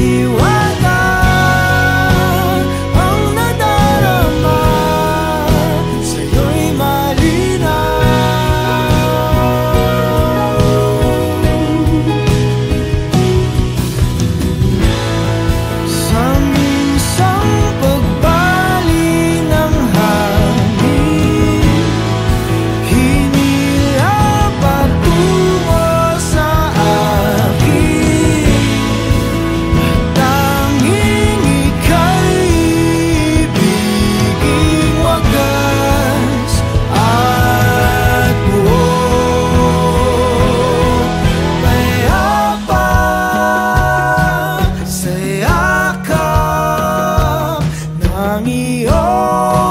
You. all